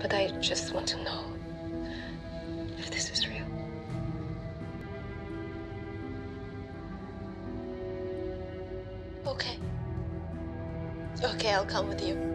But I just want to know if this is real. Okay. Okay, I'll come with you.